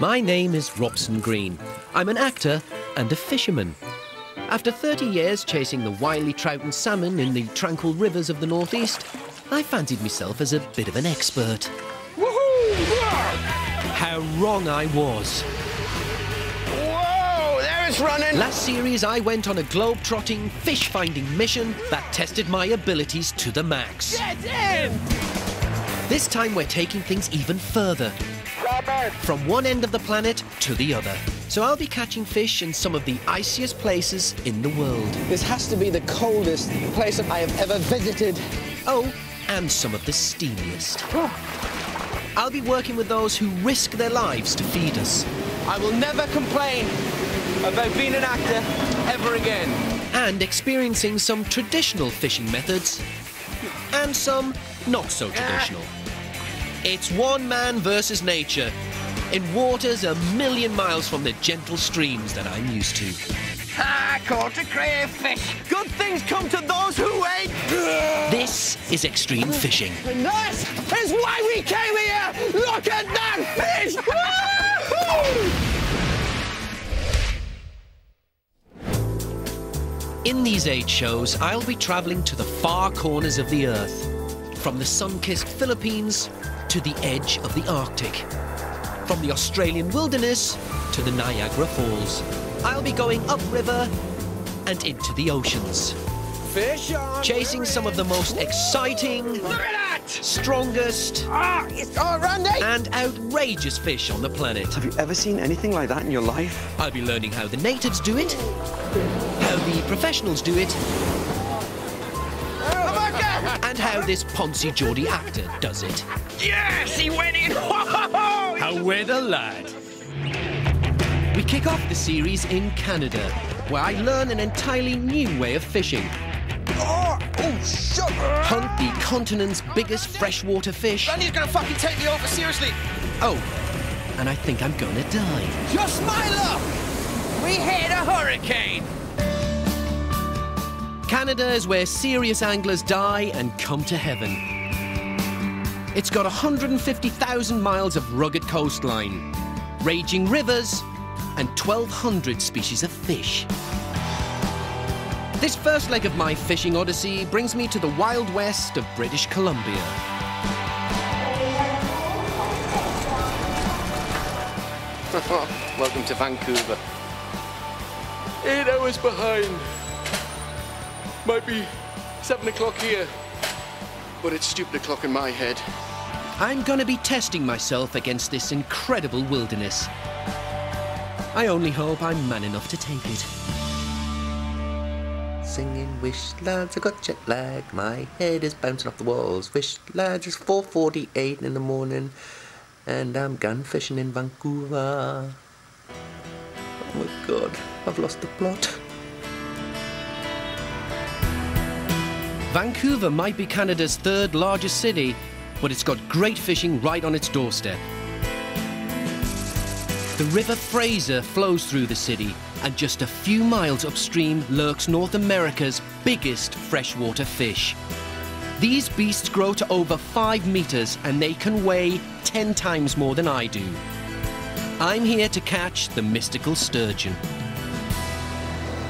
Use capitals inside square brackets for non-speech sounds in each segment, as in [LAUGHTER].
My name is Robson Green. I'm an actor and a fisherman. After 30 years chasing the wily trout and salmon in the tranquil rivers of the northeast, I fancied myself as a bit of an expert. Woohoo! How wrong I was. Whoa! There it's running! Last series, I went on a globe-trotting, fish-finding mission that tested my abilities to the max. Get in! This time, we're taking things even further. From one end of the planet to the other. So I'll be catching fish in some of the iciest places in the world. This has to be the coldest place I have ever visited. Oh, and some of the steamiest. I'll be working with those who risk their lives to feed us. I will never complain about being an actor ever again. And experiencing some traditional fishing methods and some not so eh, traditional. It's one man versus nature in waters a million miles from the gentle streams that I'm used to. Ah, caught a crayfish. Good things come to those who wait. This is extreme fishing. And is why we came here. Look at that fish! In these eight shows, I'll be traveling to the far corners of the Earth, from the sun-kissed Philippines to the edge of the Arctic, from the Australian wilderness to the Niagara Falls. I'll be going upriver and into the oceans, Fish on. chasing some of the most exciting, Look at that! strongest, Ah, it's oh, Randy! and outrageous fish on the planet. Have you ever seen anything like that in your life? I'll be learning how the natives do it, how the professionals do it, and how this Ponzi Geordie actor does it. Yes, he went in. [LAUGHS] Whoa! How we're the lad. We kick off the series in Canada, where I learn an entirely new way of fishing. Oh, oh, shut Hunt the continent's biggest freshwater fish. Randy's gonna fucking take me over seriously. Oh, and I think I'm gonna die. Just my luck. We hit a hurricane. Canada is where serious anglers die and come to heaven. It's got 150,000 miles of rugged coastline, raging rivers, and 1,200 species of fish. This first leg of my fishing odyssey brings me to the wild west of British Columbia. [LAUGHS] Welcome to Vancouver. Eight hours behind. Might be seven o'clock here, but it's stupid o'clock in my head. I'm going to be testing myself against this incredible wilderness. I only hope I'm man enough to take it. Singing wish lads, I got jet lag. My head is bouncing off the walls. Wish lads, it's 4:48 in the morning, and I'm gun fishing in Vancouver. Oh my God, I've lost the plot. Vancouver might be Canada's third largest city, but it's got great fishing right on its doorstep. The River Fraser flows through the city, and just a few miles upstream lurks North America's biggest freshwater fish. These beasts grow to over five meters and they can weigh 10 times more than I do. I'm here to catch the mystical sturgeon.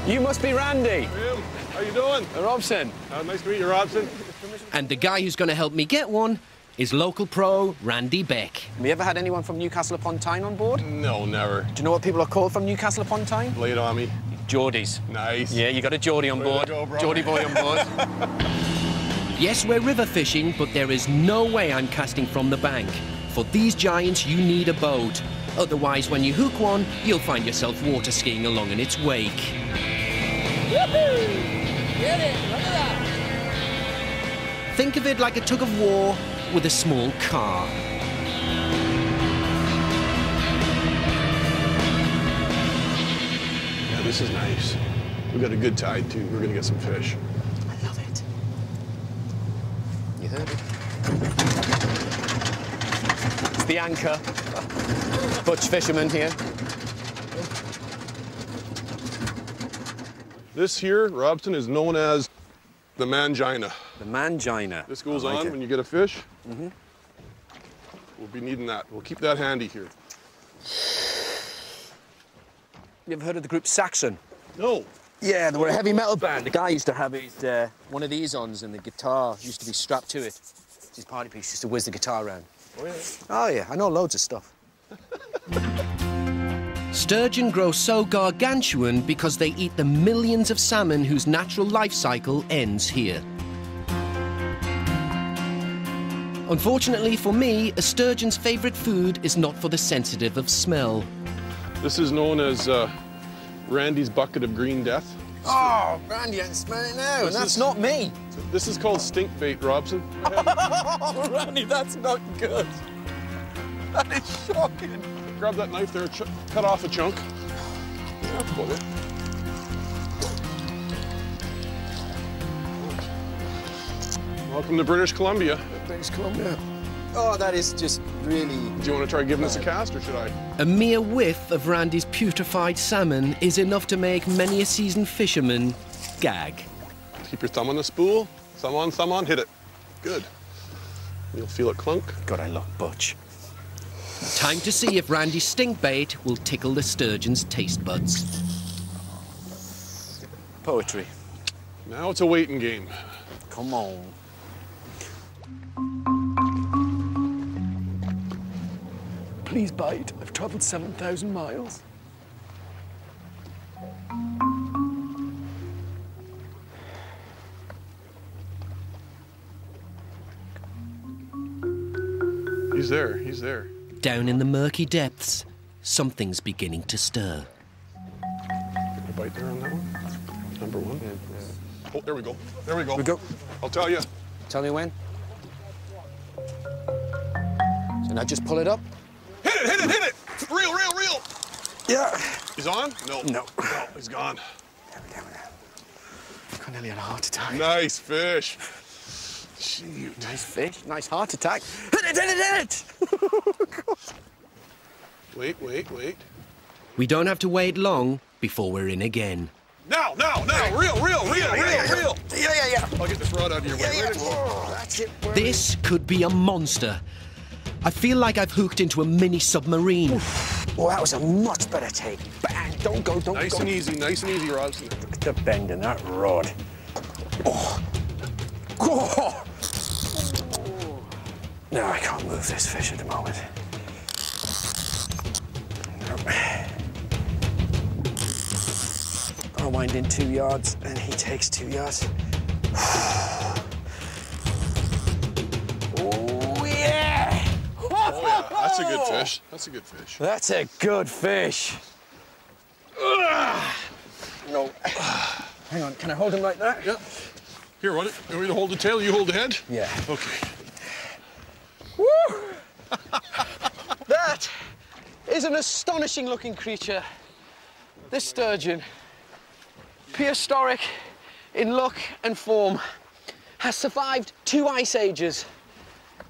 You must be Randy. Jim, how you doing? Robson. Uh, nice to meet you, Robson. And the guy who's going to help me get one is local pro Randy Beck. Have you ever had anyone from Newcastle upon Tyne on board? No, never. Do you know what people are called from Newcastle upon Tyne? Lay it on me. Geordies. Nice. Yeah, you got a Geordie on board. go. Geordie boy on board. [LAUGHS] Yes, we're river fishing, but there is no way I'm casting from the bank. For these giants, you need a boat. Otherwise, when you hook one, you'll find yourself water skiing along in its wake. Think of it like a tug of war with a small car. Yeah, this is nice. We've got a good tide too. We're gonna get some fish. I love it. You heard it. It's the anchor. Butch fisherman here. This here, Robson, is known as the mangina. The mangina. This goes like on it. when you get a fish. Mm-hmm. We'll be needing that. We'll keep that handy here. You ever heard of the group Saxon? No. Yeah, they were a heavy metal band. The guy used to have his, uh, one of these ons, and the guitar used to be strapped to it. It's his party piece, used to whiz the guitar around. Oh, yeah. Oh, yeah, I know loads of stuff. [LAUGHS] Sturgeon grow so gargantuan because they eat the millions of salmon whose natural life cycle ends here. Unfortunately for me, a sturgeon's favourite food is not for the sensitive of smell. This is known as uh, Randy's bucket of green death. Oh, Randy, I can smell it now, This and that's is- not me. This is called stink bait, Robson. [LAUGHS] Oh, Randy, that's not good. That is shocking. Grab that knife there, ch- cut off a chunk. Yeah, pull it. Welcome to British Columbia. British Columbia. Oh, that is just really. Do you want to try giving this a cast, or should I? A mere whiff of Randy's putrefied salmon is enough to make many a seasoned fisherman gag. Keep your thumb on the spool. Thumb on, thumb on, hit it. Good. You'll feel it clunk. God, I love Butch. Time to see if Randy's stink bait will tickle the sturgeon's taste buds. Poetry. Now it's a waiting game. Come on. Please bite. I've traveled 7,000 miles. He's there. He's there. Down in the murky depths, something's beginning to stir. A bite there on that one. Number one. Oh, there we go. There we go. We go. I'll tell you. Tell me when. So now just pull it up. Hit it! Hit it! Hit it! Real, real, real. Yeah. He's on? No. No. No, he's gone. There we go. I nearly had a heart attack. Nice fish. Shoot. Nice fish. Nice heart attack. Hit it, hit it, hit it! [LAUGHS] Wait, wait, wait. We don't have to wait long before we're in again. Now, now, now! Real, real, real, real, real! Yeah, yeah, yeah. I'll get this rod out of your way. Yeah, yeah. Way to go. Oh, that's it. Where This could be a monster. I feel like I've hooked into a mini submarine. Oh, that was a much better take. Bang! Don't go, don't Nice go. Nice and easy, nice and easy, Robson. Look at the bend in that rod. Oh. Oh. No, I can't move this fish at the moment. I'll wind in two yards, and he takes two yards. Oh, yeah! Oh, yeah, that's a good fish. That's a good fish. That's a good fish. No. Hang on, can I hold him like that? Yeah. Here, what? You want me to hold the tail? You hold the head? Yeah. Okay. That is an astonishing looking creature. This sturgeon, prehistoric in look and form, has survived two ice ages.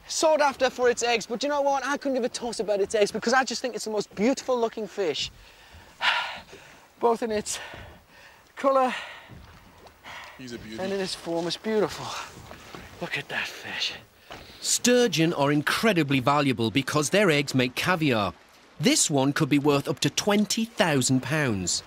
Sought after for its eggs, but you know what? I couldn't give a toss about its eggs because I just think it's the most beautiful looking fish. [SIGHS] Both in its colour He's a beauty. and in its form. It's beautiful. Look at that fish. Sturgeon are incredibly valuable because their eggs make caviar. This one could be worth up to £20,000.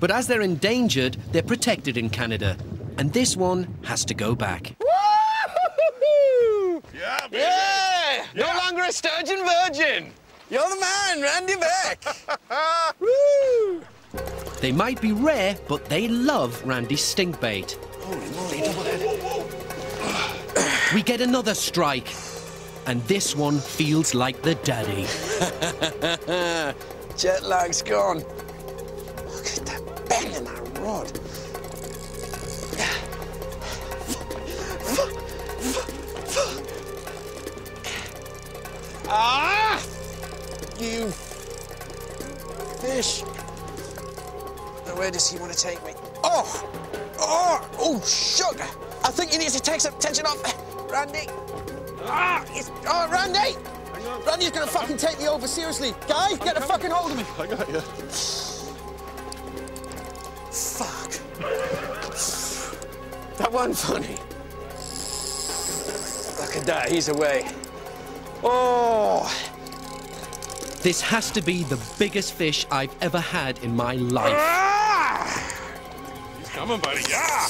But as they're endangered, they're protected in Canada. And this one has to go back. Woo! Yeah, baby. Yeah! No Yeah. longer a sturgeon virgin. You're the man, Randy Beck. [LAUGHS] Woo! They might be rare, but they love Randy's stink bait. Holy moly, double head. We get another strike. And this one feels like the daddy. [LAUGHS] Jet lag's gone. Look at that bend in that rod. Ah! You fish. Where does he want to take me? Oh! Oh! Oh, sugar! I think he needs to take some tension off. Randy! Ah! It's, oh, Randy! Randy's gonna fucking take me over, seriously. Guy, get a fucking hold of me. I got you. Fuck. [SIGHS] That wasn't funny. Look at that, he's away. Oh! This has to be the biggest fish I've ever had in my life. He's coming, buddy. Yeah!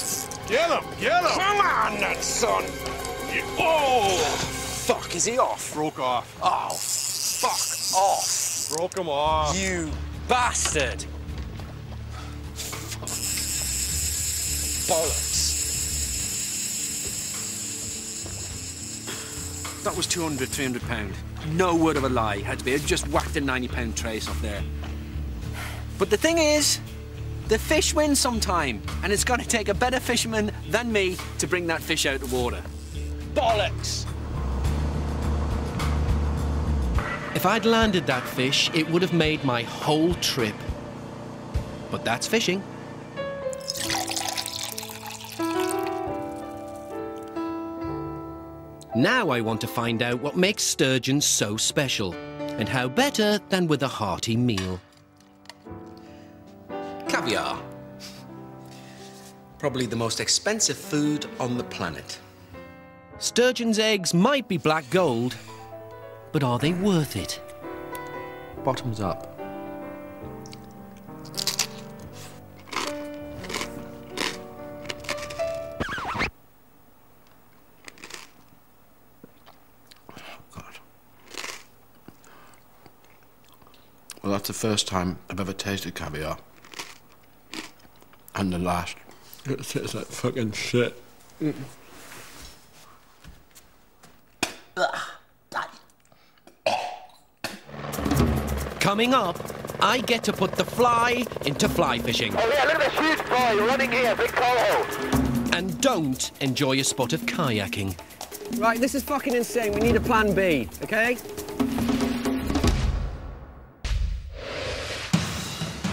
Get him! Get him! Come on, that son. Yeah. Oh! Fuck, is he off? Broke off. Oh, fuck off. Broke him off. You bastard. Bollocks. That was 200, 300 pound. No word of a lie. Had to be. I just whacked a 90 pound trace off there. But the thing is, the fish win sometime, and it's going to take a better fisherman than me to bring that fish out of water. Bollocks! If I'd landed that fish, it would have made my whole trip. But that's fishing. Now I want to find out what makes sturgeon so special, and how better than with a hearty meal. Caviar. Probably the most expensive food on the planet. Sturgeon's eggs might be black gold, but are they worth it? Bottoms up. Oh god. Well, that's the first time I've ever tasted caviar. And the last. It tastes like fucking shit. Mm. Coming up, I get to put the fly into fly fishing. Oh yeah, look at this huge fly running here, big coho. And don't enjoy a spot of kayaking. Right, this is fucking insane. We need a plan B, okay?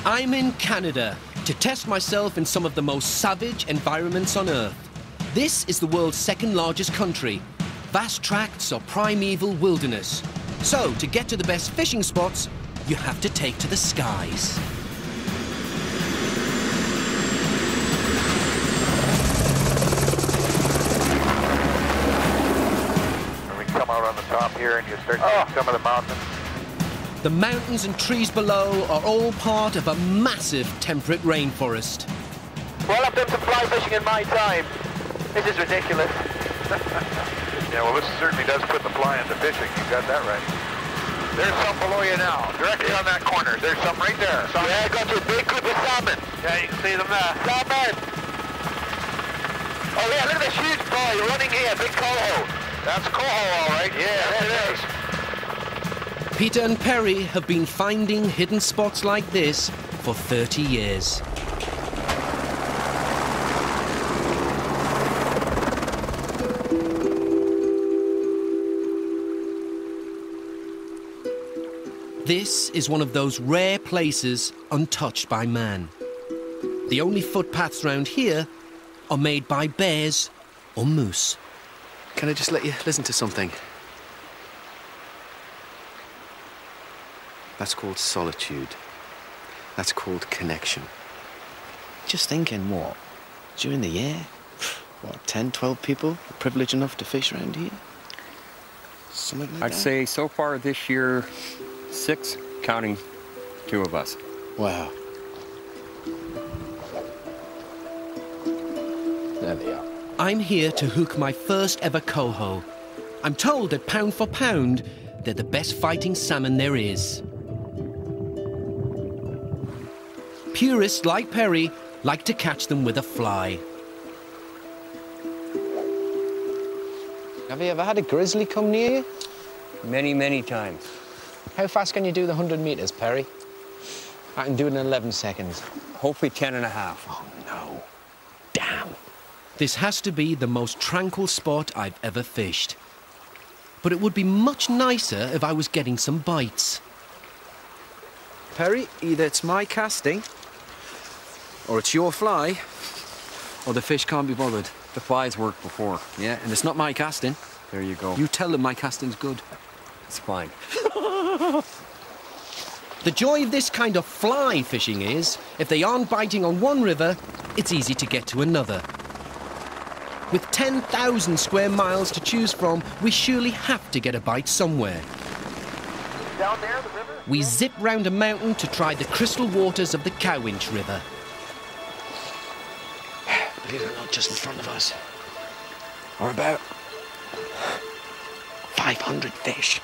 I'm in Canada to test myself in some of the most savage environments on Earth. This is the world's second largest country. Vast tracts of primeval wilderness. So, to get to the best fishing spots, you have to take to the skies. And we come out on the top here and you start seeing oh. some of the mountains. The mountains and trees below are all part of a massive temperate rainforest. Well, I've done some fly fishing in my time. This is ridiculous. [LAUGHS] yeah, well, this certainly does put the fly into fishing. You got that right. There's some below you now, directly on that corner. There's some right there. Yeah, I got you big group of salmon. Yeah, you can see them there. Salmon! Oh yeah, look at this huge fly running here, big coho. That's coho, all right. Yeah, there it is. Peter and Perry have been finding hidden spots like this for 30 years. This is one of those rare places untouched by man. The only footpaths round here are made by bears or moose. Can I just let you listen to something? That's called solitude. That's called connection. Just thinking, what? During the year? What, 10, 12 people are privileged enough to fish around here? Something like I'd that? say so far this year, six, counting two of us. Wow. There they are. I'm here to hook my first ever coho. I'm told that pound for pound, they're the best fighting salmon there is. Purists like Perry like to catch them with a fly. Have you ever had a grizzly come near you? Many, many times. How fast can you do the 100 meters, Perry? I can do it in 11 seconds. Hopefully 10 and a half. Oh, no. Damn. This has to be the most tranquil spot I've ever fished. But it would be much nicer if I was getting some bites. Perry, either it's my casting, or it's your fly, or the fish can't be bothered. The flies worked before. Yeah, and it's not my casting. There you go. You tell them my casting's good. It's fine. The joy of this kind of fly fishing is, if they aren't biting on one river, it's easy to get to another. With 10,000 square miles to choose from, we surely have to get a bite somewhere. Down there, the river? we zip round a mountain to try the crystal waters of the Cowichan River. Believe it or not, just in front of us are about 500 fish.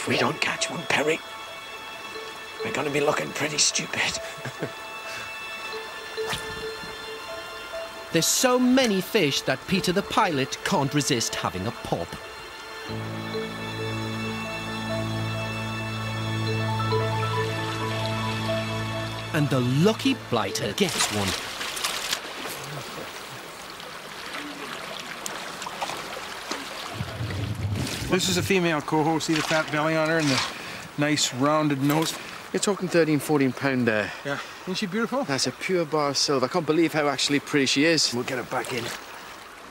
If we don't catch one, Perry, we're going to be looking pretty stupid. [LAUGHS] There's so many fish that Peter the pilot can't resist having a pop. And the lucky blighter gets one. This is a female coho. See the fat belly on her and the nice rounded nose? You're talking 13, 14 pound there. Yeah. Isn't she beautiful? That's a pure bar of silver. I can't believe how actually pretty she is. We'll get her back in.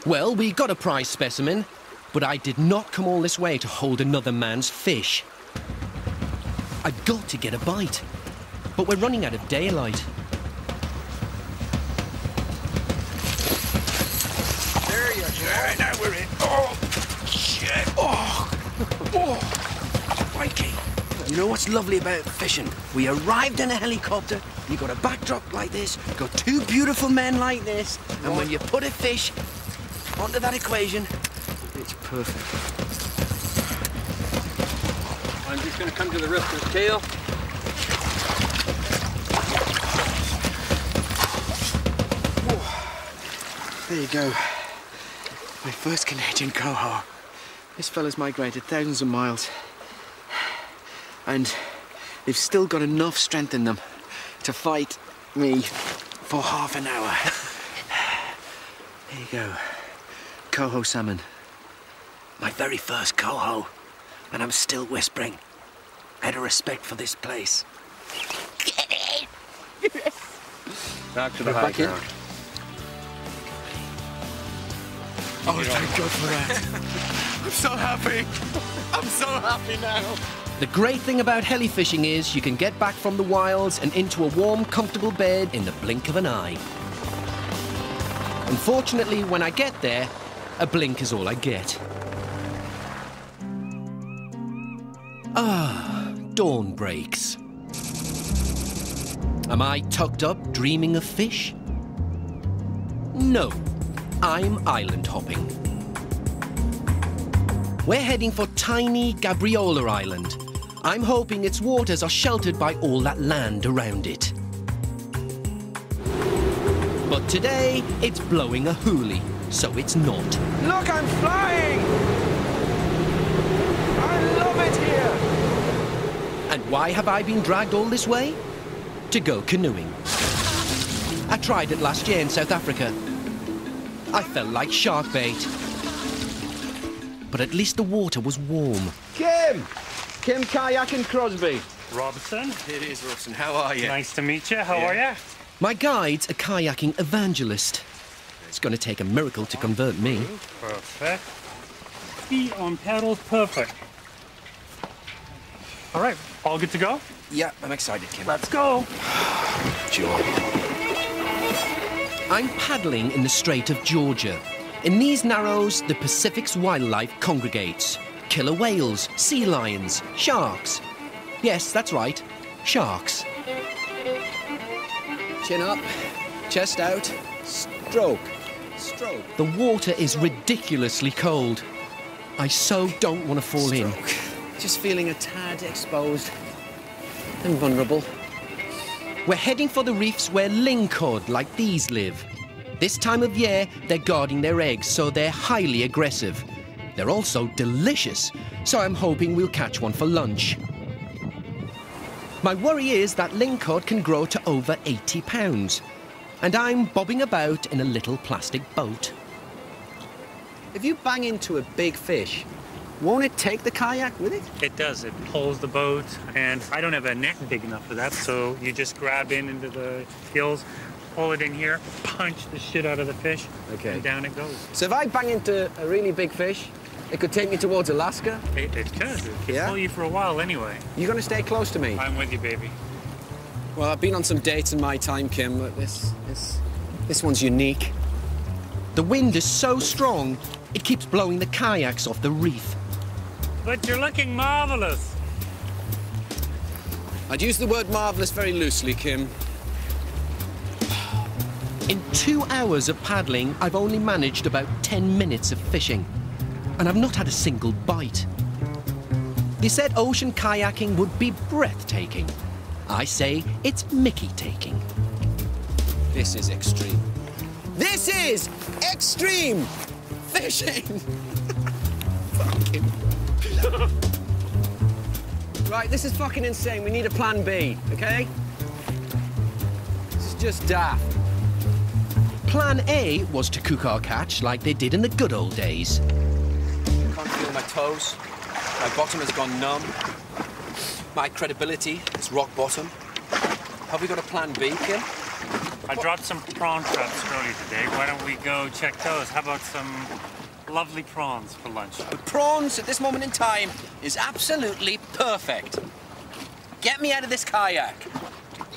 Well, we got a prize specimen, but I did not come all this way to hold another man's fish. I've got to get a bite, but we're running out of daylight. There you go. All right, now we're in. Oh, shit. Oh, oh, Mikey, you know what's lovely about fishing? We arrived in a helicopter, you got a backdrop like this, got two beautiful men like this, and when you put a fish onto that equation, it's perfect. I'm just going to come to the risk of the tail. There you go. My first Canadian coho. This fella's migrated thousands of miles. And they've still got enough strength in them to fight me for half an hour. There you go. Coho salmon. My very first coho. And I'm still whispering. Out of respect for this place. Back to the high back in. ground. Oh, thank God for that. [LAUGHS] I'm so happy. I'm so happy now. The great thing about heli fishing is you can get back from the wilds and into a warm, comfortable bed in the blink of an eye. Unfortunately, when I get there, a blink is all I get. Ah, dawn breaks. Am I tucked up dreaming of fish? No, I'm island hopping. We're heading for tiny Gabriola Island. I'm hoping its waters are sheltered by all that land around it. But today, it's blowing a hoolie, so it's not. Look, I'm flying! I love it here! And why have I been dragged all this way? To go canoeing. I tried it last year in South Africa. I felt like shark bait. But at least the water was warm. Kim! Kim Kayak and Crosby. Robson. It is, Robson. How are you? Nice to meet you. How are you? My guide's a kayaking evangelist. It's going to take a miracle to convert me. Perfect. Feet on paddles, perfect. All right, all good to go? Yeah, I'm excited, Kim. Let's go. [SIGHS] Joy. I'm paddling in the Strait of Georgia. In these narrows, the Pacific's wildlife congregates. Killer whales, sea lions, sharks. Yes, that's right, sharks. Chin up, chest out, stroke, stroke. The water is ridiculously cold. I so don't want to fall in. Just feeling a tad exposed and vulnerable. We're heading for the reefs where lingcod like these live. This time of year, they're guarding their eggs, so they're highly aggressive. They're also delicious, so I'm hoping we'll catch one for lunch. My worry is that lingcod can grow to over 80 pounds, and I'm bobbing about in a little plastic boat. If you bang into a big fish, won't it take the kayak with it? It does. It pulls the boat, and I don't have a net big enough for that, so you just grab in into the gills, pull it in here, punch the shit out of the fish, Okay. and down it goes. So if I bang into a really big fish, it could take me towards Alaska. It, it could. It could Yeah? pull you for a while anyway. You're gonna stay close to me? I'm with you, baby. Well, I've been on some dates in my time, Kim, but this, this, this one's unique. The wind is so strong, it keeps blowing the kayaks off the reef. But you're looking marvelous. I'd use the word marvellous very loosely, Kim. In two hours of paddling, I've only managed about 10 minutes of fishing. And I've not had a single bite. They said ocean kayaking would be breathtaking. I say it's Mickey taking. This is extreme. This is extreme fishing! [LAUGHS] fucking. [LAUGHS] Right, this is fucking insane. We need a plan B, okay? This is just daft. Plan A was to cook our catch like they did in the good old days. Can't feel my toes. My bottom has gone numb. My credibility is rock bottom. Have we got a plan B, Kim? I dropped some prawn traps earlier today. Why don't we go check those? How about some lovely prawns for lunch? The prawns at this moment in time is absolutely perfect. Get me out of this kayak.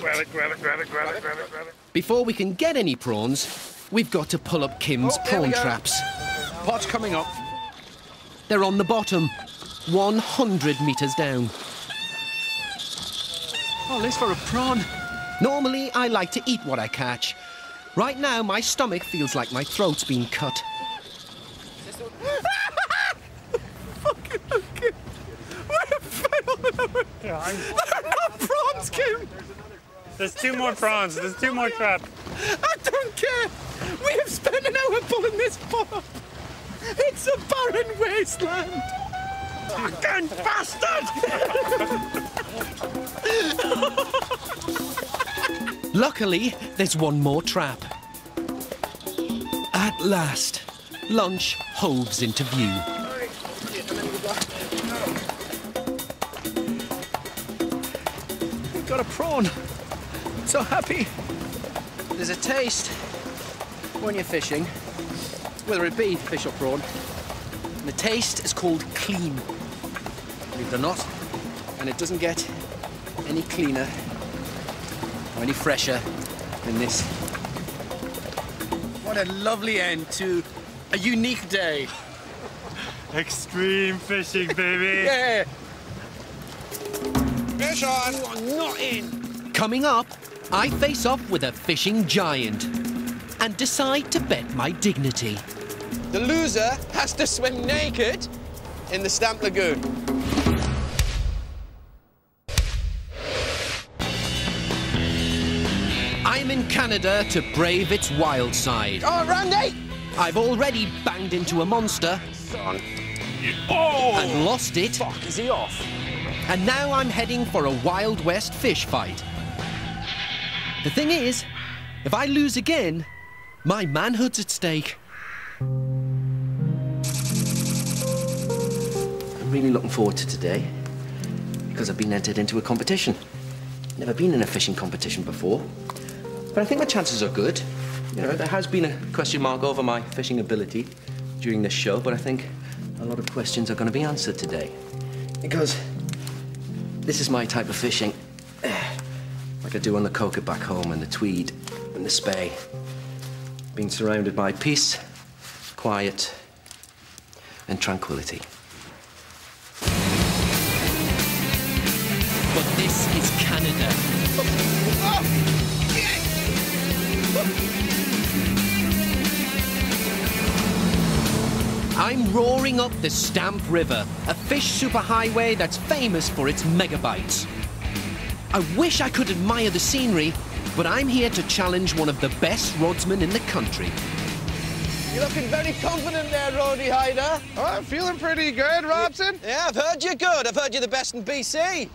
Grab it, grab it, grab it, grab it, grab it, grab it. Before we can get any prawns, we've got to pull up Kim's Oh, prawn traps. Pot's coming up. They're on the bottom, 100 metres down. Oh, this for a prawn. Normally, I like to eat what I catch. Right now, my stomach feels like my throat's been cut. Yeah, I'm... prawns, Kim! There's two more prawns. There's two more traps. I don't care! We have spent an hour pulling this pot! It's a barren wasteland! Fucking bastard! Luckily, there's one more trap. At last, lunch hoves into view. We've got a prawn. So happy. There's a taste when you're fishing, whether it be fish or prawn. And the taste is called clean. Believe it or not. And it doesn't get any cleaner or any fresher than this. What a lovely end to a unique day. [LAUGHS] Extreme fishing, baby. [LAUGHS] Yeah. Fish on! You are not in. Coming up, I face off with a fishing giant and decide to bet my dignity. The loser has to swim naked in the Stamp Lagoon. I'm in Canada to brave its wild side. Oh, Randy! I've already banged into a monster Son. Oh! and lost it, Fuck, is he off? and now I'm heading for a Wild West fish fight. The thing is, if I lose again, my manhood's at stake. I'm really looking forward to today because I've been entered into a competition. Never been in a fishing competition before, but I think my chances are good. You know, there has been a question mark over my fishing ability during this show, but I think a lot of questions are going to be answered today because this is my type of fishing, [SIGHS] like I do on the Coquet back home and the Tweed and the Spey. Being surrounded by peace, quiet, and tranquility. But this is Canada. I'm roaring up the Stamp River, a fish superhighway that's famous for its megabytes. I wish I could admire the scenery, but I'm here to challenge one of the best rodsmen in the country. You're looking very confident there, Roddy Hyder. Oh, I'm feeling pretty good, Robson. Yeah, I've heard you're good. I've heard you're the best in BC.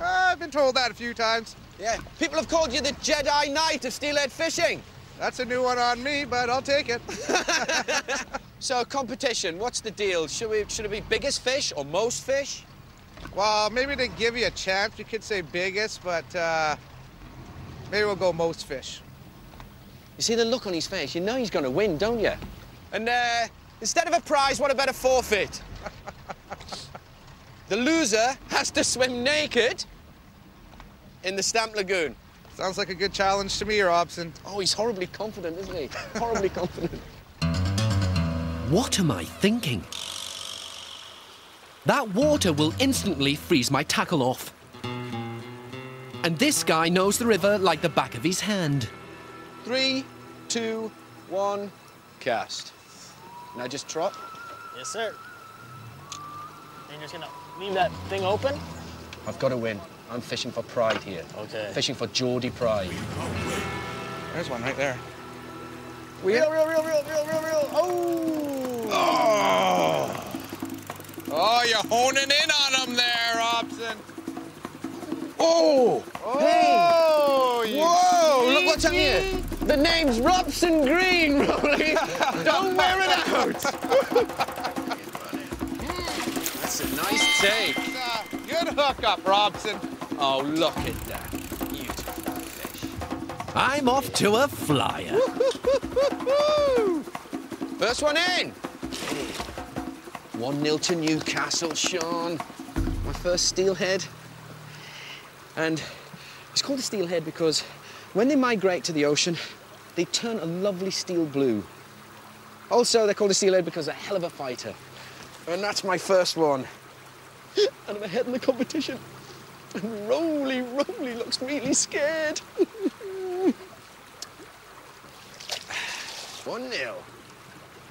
Uh, I've been told that a few times. Yeah, people have called you the Jedi Knight of steelhead fishing. That's a new one on me, but I'll take it. [LAUGHS] So, competition, what's the deal? Should, we, should it be biggest fish or most fish? well, maybe to give you a chance, you could say biggest, but uh, maybe we'll go most fish. You see the look on his face? You know he's going to win, don't you? And uh, instead of a prize, what about a forfeit? [LAUGHS] the loser has to swim naked in the Stamp Lagoon. Sounds like a good challenge to me, Robson. Oh, he's horribly confident, isn't he? horribly [LAUGHS] confident. What am I thinking? That water will instantly freeze my tackle off. And this guy knows the river like the back of his hand. Three, two, one, cast. Now just trot. Yes, sir. And you're just gonna leave that thing open? I've got to win. I'm fishing for pride here. Okay. Fishing for Geordie pride. There's one right there. Real, real, real, real, real, real, real. Oh! Oh! Oh, you're honing in on him there, Robson. Oh! Oh! you Whoa! Look what's on sneaky- here. The name's Robson Green, [LAUGHS] Rolly. Don't wear it out. [LAUGHS] [LAUGHS] That's a nice take. Uh, Good hookup, Robson. Oh, look at that. Beautiful fish. I'm off to a flyer. First one in. 1 0 to Newcastle, Sean. My first steelhead. And it's called a steelhead because when they migrate to the ocean, they turn a lovely steel blue. Also, they're called a steelhead because they're a hell of a fighter. And that's my first one. [GASPS] And I'm ahead in the competition. And Roly, Roly looks really scared. [SIGHS] 1 0.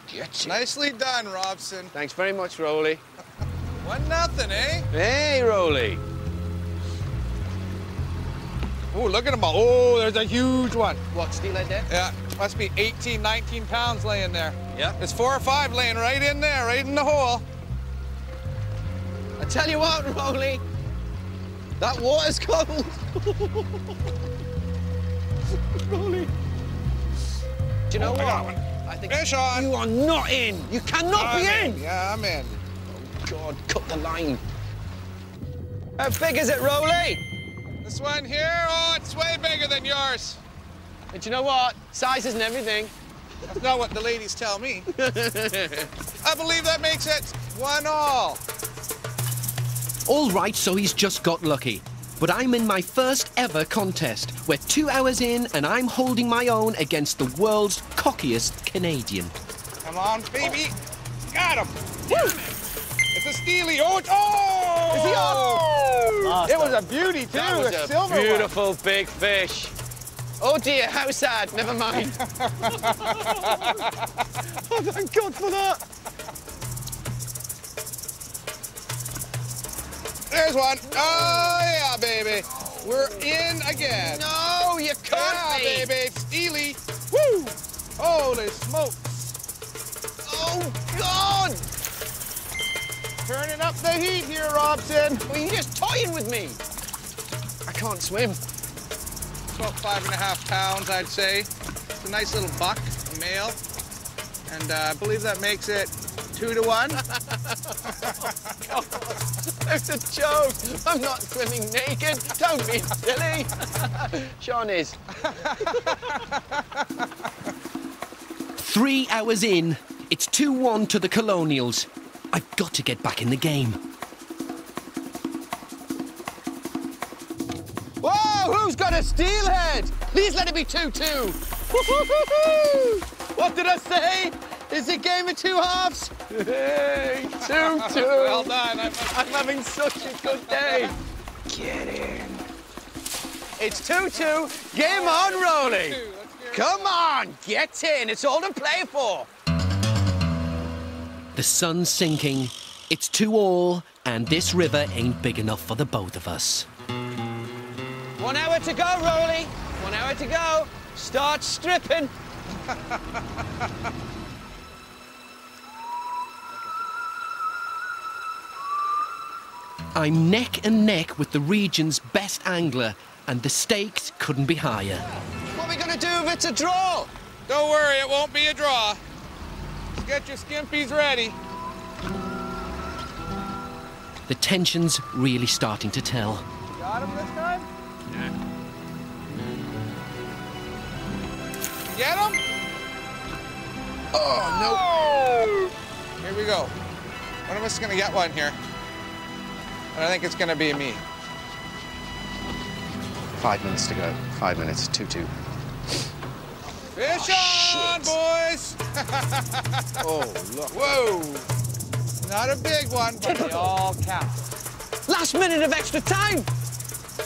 Get you. Nicely done, Robson. Thanks very much, Roly. [LAUGHS] One nothing, eh? Hey, Rolly. Oh, look at him. Oh, there's a huge one. What, steelhead there? Yeah, must be 18, 19 pounds laying there. Yeah. There's four or five laying right in there, right in the hole. I tell you what, Rolly, that water's cold. [LAUGHS] Rolly. Do you know Oh, I what? one. I think Fish on. you are not in. You cannot I'm be in. in. Yeah, I'm in. Oh, God, cut the line. How big is it, Rolly? This one here, oh, it's way bigger than yours. But you know what? Size isn't everything. That's not what the ladies tell me. [LAUGHS] I believe that makes it one all. All right, so he's just got lucky. But I'm in my first ever contest. We're two hours in, and I'm holding my own against the world's cockiest Canadian. Come on, baby. Got him. It's a steely. Oh, it's- oh! Is he on? It was a beauty, too. That was a a silver one. beautiful big fish. Oh dear, how sad. Never mind. [LAUGHS] oh, thank God for that. There's one. Oh, yeah, baby. We're in again. No, you can't Yeah, be. baby. It's Steely. Woo! Holy smokes. Oh, God. Turning up the heat here, Robson. Well, you're just toying with me. I can't swim. About five and a half pounds, I'd say. It's a nice little buck, a male. And uh, I believe that makes it two to one. [LAUGHS] [LAUGHS] It's a joke. I'm not swimming naked. Don't be silly. [LAUGHS] Sean is. Three hours in, it's 2 1 to the Colonials. I've got to get back in the game. Whoa, who's got a steelhead? Please let it be 2-2. [LAUGHS] What did I say? Is it game of two halves? Hey, [LAUGHS] 2-2. well done. I'm- I'm having such a good day. Get in. It's 2-2. Game on, Rolly. Two, let's hear. Come on, get in. It's all to play for. The sun's sinking, it's 2 all, and this river ain't big enough for the both of us. One hour to go, Rolly. One hour to go. Start stripping. I'm neck and neck with the region's best angler, and the stakes couldn't be higher. What are we gonna do if it's a draw? Don't worry, it won't be a draw. Just get your skimpies ready. The tension's really starting to tell. Got him this time? Get him? Oh, no. Here we go. One of us is going to get one here. And I think it's going to be me. Five minutes to go. Five minutes. 2-2. Fish Oh, on, boys! [LAUGHS] Oh, look. Whoa! Not a big one, but they all count. Last minute of extra time.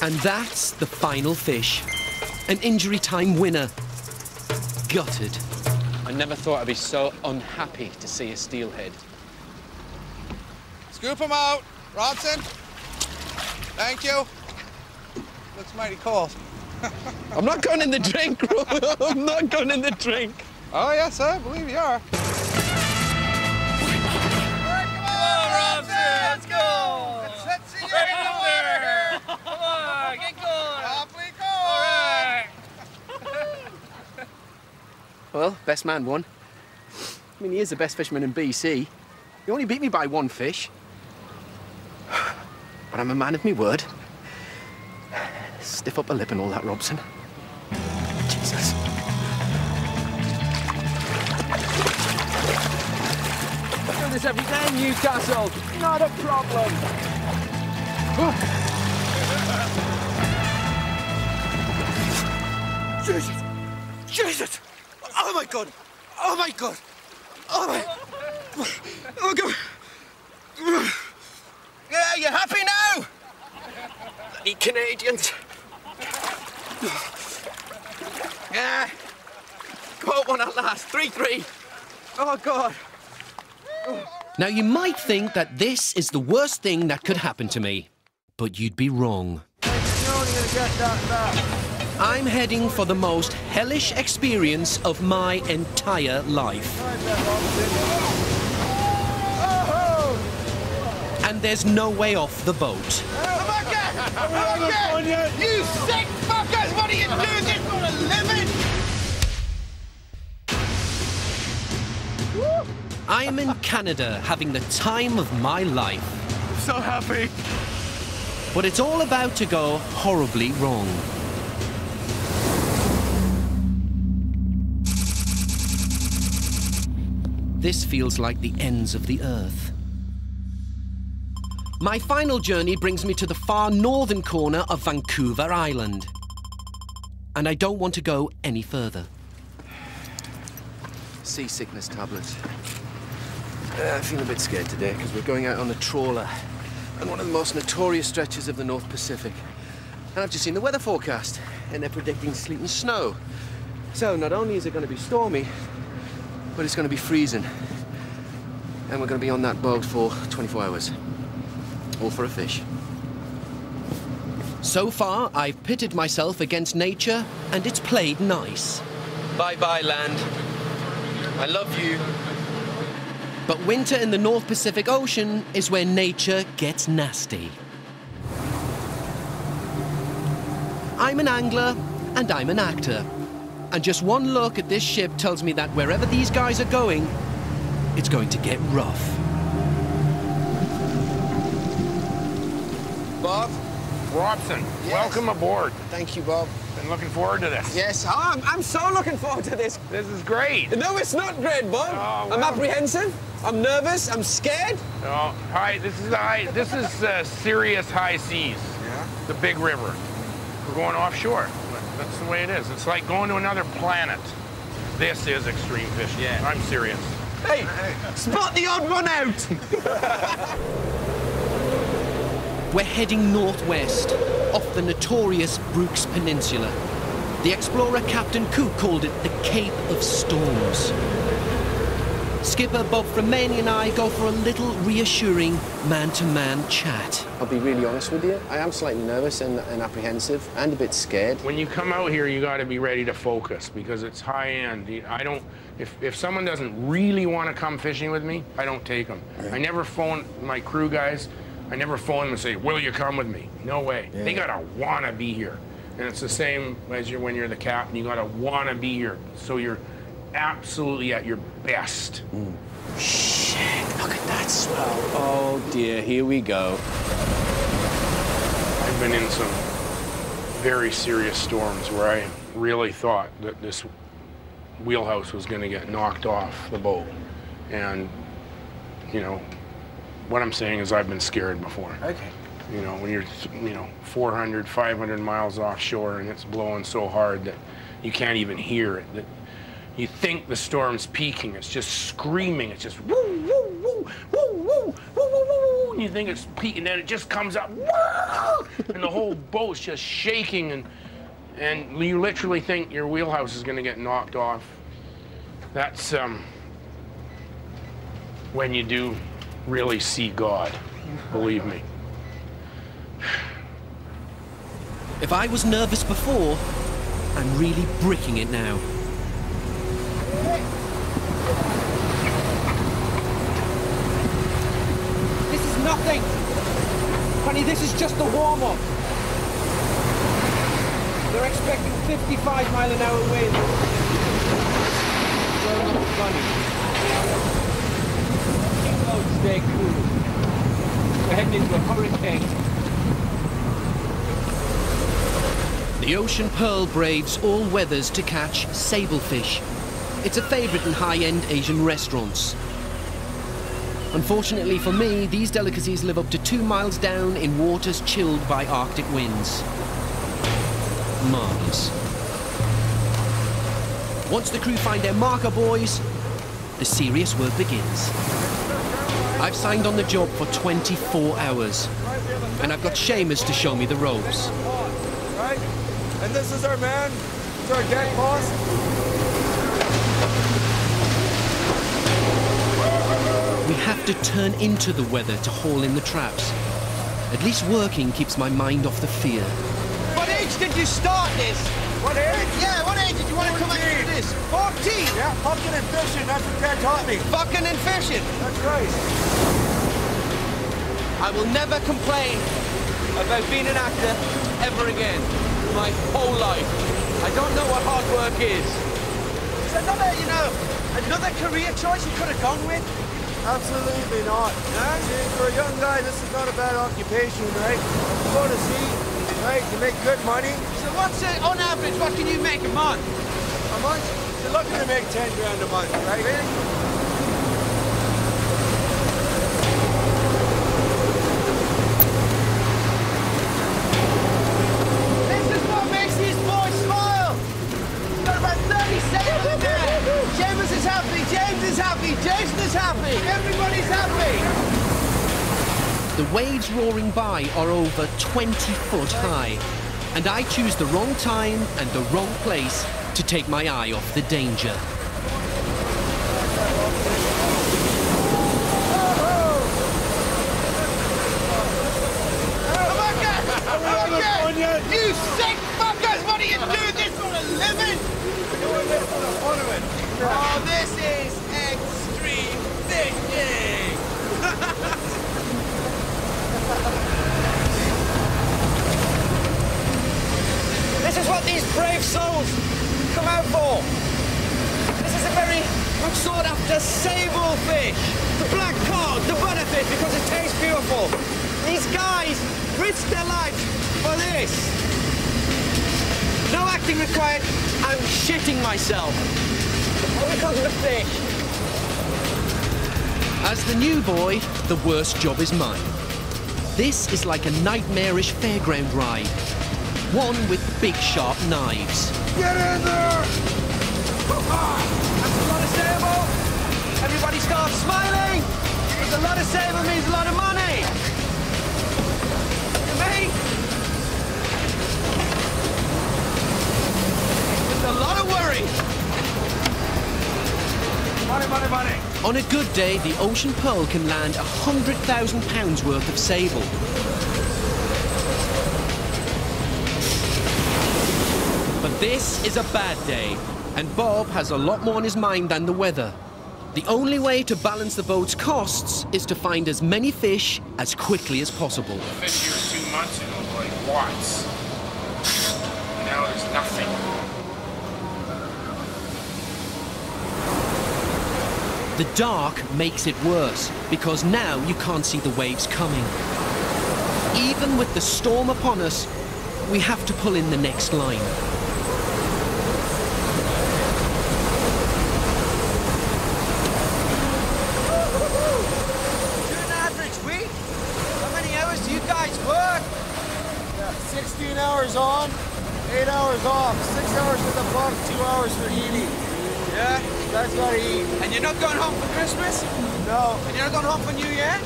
And that's the final fish. An injury time winner. Gutted. I never thought I'd be so unhappy to see a steelhead. Scoop him out. Robson. Thank you. Looks mighty cold. I'm not going in the drink, [LAUGHS] I'm not going in the drink. Oh, yes, I believe you are. Let's go! Let's, let's see you in the water. there. Come on, get going. Awfully cold. All right. Well, best man won. I mean, he is the best fisherman in BC. He only beat me by one fish. [SIGHS] But I'm a man of my word. Stiff up a lip and all that, Robson. Jesus. Do this every day, Newcastle. Not a problem. [LAUGHS] Jesus! Jesus! Oh my god! Oh my god! Oh my! Oh god! Yeah, you happy now? The Canadians. Yeah. Caught one at last. 3-3. Oh, God. Now, you might think that this is the worst thing that could happen to me, but you'd be wrong. I'm heading for the most hellish experience of my entire life. And there's no way off the boat. You sick fuckers! What are you doing this for a living? I am in Canada having the time of my life. So happy. But it's all about to go horribly wrong. This feels like the ends of the earth. My final journey brings me to the far northern corner of Vancouver Island. And I don't want to go any further. Seasickness tablets. Uh, I feel a bit scared today because we're going out on a trawler on one of the most notorious stretches of the North Pacific. And I've just seen the weather forecast, and they're predicting sleet and snow. So not only is it going to be stormy, but it's going to be freezing. And we're going to be on that boat for 24 hours. All for a fish. So far, I've pitted myself against nature, and it's played nice. Bye bye, land. I love you. But winter in the North Pacific Ocean is where nature gets nasty. I'm an angler and I'm an actor. And just one look at this ship tells me that wherever these guys are going, it's going to get rough. Robson, welcome aboard. Thank you, Bob. Been looking forward to this. Yes, oh, I'm, I'm so looking forward to this. This is great. No, it's not great, Bob. Oh, I'm apprehensive. I'm nervous. I'm scared. Oh, hi. This is high. This is uh, serious high seas. Yeah. The big river. We're going offshore. That's the way it is. It's like going to another planet. This is extreme fishing. Yeah. I'm serious. Hey, spot the odd one out. [LAUGHS] We're heading northwest, off the notorious Brooks Peninsula. The explorer Captain Cook called it the Cape of Storms. Skipper Bob Framani and I go for a little reassuring man-to-man chat. I'll be really honest with you. I am slightly nervous and, and apprehensive and a bit scared. When you come out here, you got to be ready to focus because it's high end. I don't. If, if someone doesn't really want to come fishing with me, I don't take them. I never phone my crew guys. I never phone them and say, "Will you come with me?" No way. They gotta wanna be here, and it's the same as you when you're the captain. You gotta wanna be here, so you're absolutely at your best. Mm. Shit, look at that swell. Oh dear, here we go. I've been in some very serious storms where I really thought that this wheelhouse was going to get knocked off the boat. And, you know, what I'm saying is I've been scared before. Okay. You know, when you're, you know, 400, 500 miles offshore and it's blowing so hard that you can't even hear it. That you think the storm's peaking. It's just screaming. It's just woo, woo, woo, woo, woo, woo, woo, woo, woo. And you think it's peaking, then it just comes up. Woo! and the whole boat's just shaking, and and you literally think your wheelhouse is going to get knocked off. That's um, when you do really see God, believe me. If I was nervous before, I'm really bricking it now. This is nothing. Honey, this is just a warm-up. They're expecting 55 mile an hour wind. Blowing up funny. Stay cool. We're heading into a hurricane. The Ocean Pearl braves all weathers to catch sablefish. It's a favorite in high-end Asian restaurants. Unfortunately for me, these delicacies live up to two miles down in waters chilled by Arctic winds. Marvellous. Once the crew find their marker buoys, the serious work begins. I've signed on the job for 24 hours, and I've got Seamus to show me the ropes. Right? And this is our man. It's our deck boss. We have to turn into the weather to haul in the traps. At least working keeps my mind off the fear. What age did you start this? What age? Yeah, what age did you want to come out and do this? 14? Yeah, fucking and fishing. That's what Dad taught me. Fucking and fishing? Right. I will never complain about being an actor ever again. My whole life. I don't know what hard work is. Is another, you know, another career choice you could have gone with? Absolutely not. See, for a young guy, this is not a bad occupation, right? You go to sea, right? You make good money. So what's it, on average, what can you make a month? A month? You're looking to make 10 grand a month, right? This about 30 seconds in. James is happy, James is happy, Jason is happy, everybody's happy. The waves roaring by are over 20 foot high, and I choose the wrong time and the wrong place to take my eye off the danger. You sick fuckers! What are you doing this for a living? Doing this for the fun of it. Oh, this is extreme fishing! [LAUGHS] this is what these brave souls come out for. This is a very much sought after sable fish. The black cod, the butterfish, because it tastes beautiful. These guys risk their lives for this. No acting required. I'm shitting myself. All because of the fish. As the new boy, the worst job is mine. This is like a nightmarish fairground ride. One with big sharp knives. Get in there! That's a lot of sable. Everybody starts smiling. Because a lot of sable means a lot of money. To me, it's a Money, money, money. On a good day, the Ocean Pearl can land a hundred thousand pounds worth of sable. But this is a bad day, and Bob has a lot more on his mind than the weather. The only way to balance the boat's costs is to find as many fish as quickly as possible. Fish here two months ago, like watts. Now there's nothing. The dark makes it worse because now you can't see the waves coming. Even with the storm upon us, we have to pull in the next line. Do an average week. How many hours do you guys work? Yeah, 16 hours on, 8 hours off, 6 hours for the buck, 2 hours for eating. Yeah? That's gotta eat. And you're not going home for Christmas? No. And you're not going home for New Year?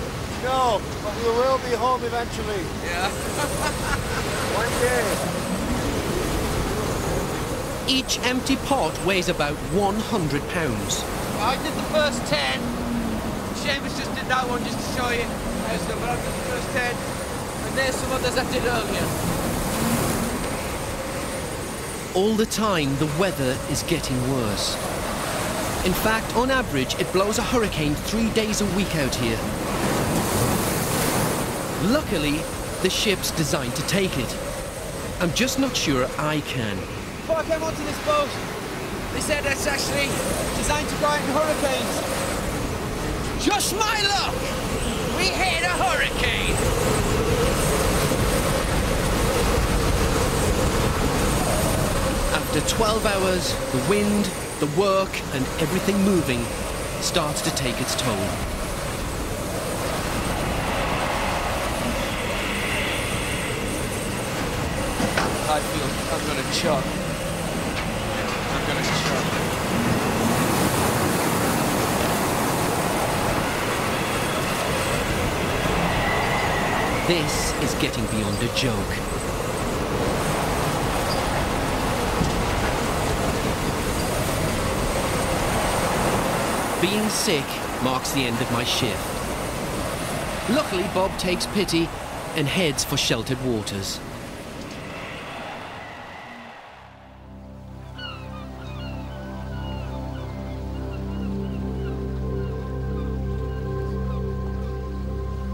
No, but we will be home eventually. Yeah. [LAUGHS] One day. Each empty pot weighs about 100 pounds. I did the first 10. Seamus just did that one just to show you how stuff, I did the first 10. And there's some others I did earlier. All the time, the weather is getting worse. In fact, on average, it blows a hurricane three days a week out here. Luckily, the ship's designed to take it. I'm just not sure I can. Before I came onto this boat, they said it's actually designed to in hurricanes. Just my luck! We hit a hurricane! After 12 hours, the wind, the work, and everything moving starts to take its toll. I feel I'm gonna choke. I'm gonna choke. This is getting beyond a joke. Being sick marks the end of my shift. Luckily, Bob takes pity and heads for sheltered waters.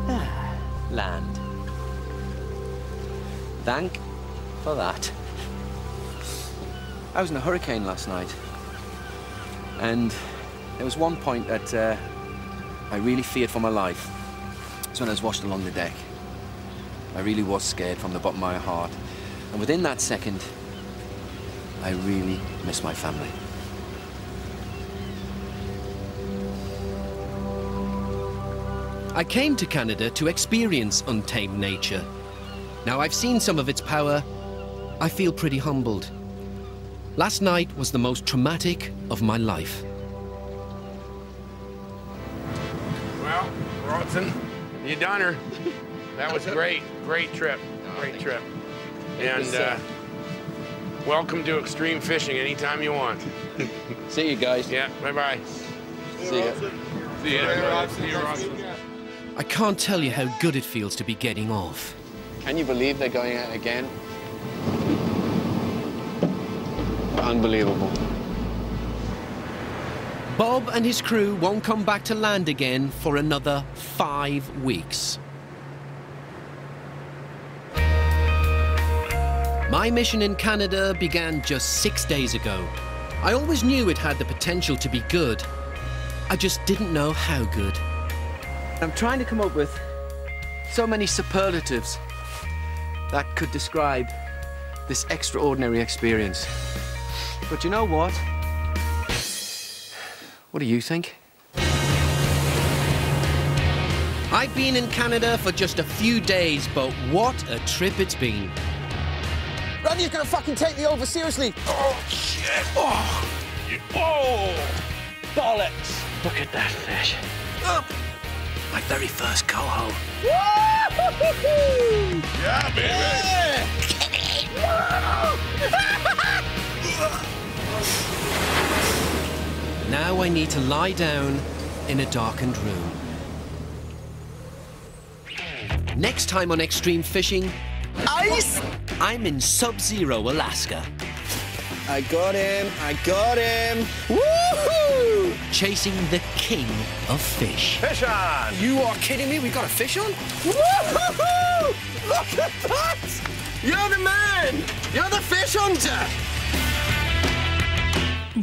Ah, land. Thank for that. I was in a hurricane last night. And there was one point that uh, I really feared for my life. It's when I was washed along the deck. I really was scared from the bottom of my heart. And within that second, I really miss my family. I came to Canada to experience untamed nature. Now I've seen some of its power. I feel pretty humbled. Last night was the most traumatic of my life. Robson, you done her. That was great. Great trip. Great trip. And uh, welcome to extreme fishing anytime you want. [LAUGHS] See you guys. Yeah, bye-bye. See ya. See ya. See you, Robson. I can't tell you how good it feels to be getting off. Can you believe they're going out again? Unbelievable. Bob and his crew won't come back to land again for another five weeks. My mission in Canada began just six days ago. I always knew it had the potential to be good. I just didn't know how good. I'm trying to come up with so many superlatives that could describe this extraordinary experience. But you know what? What do you think? I've been in Canada for just a few days, but what a trip it's been. Randy's gonna fucking take me over, seriously. Oh, shit. Oh, oh. Bollocks. Look at that fish. Oh, my very first coho. Yeah, baby. [LAUGHS] [LAUGHS] Now I need to lie down in a darkened room. Next time on Extreme Fishing, Ice! I'm in Sub-Zero, Alaska. I got him. I got him. Woohoo! Chasing the king of fish. Fish on! You are kidding me? We got a fish on? Woohoo! Look at that! You're the man! You're the fish hunter!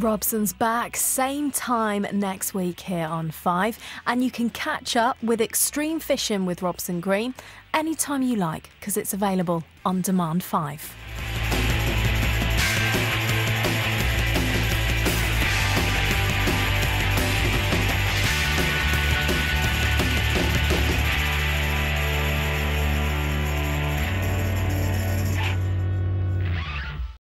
Robson's back, same time next week here on 5, and you can catch up with Extreme Fishing with Robson Green anytime you like because it's available on Demand 5.